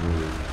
Mm-hmm.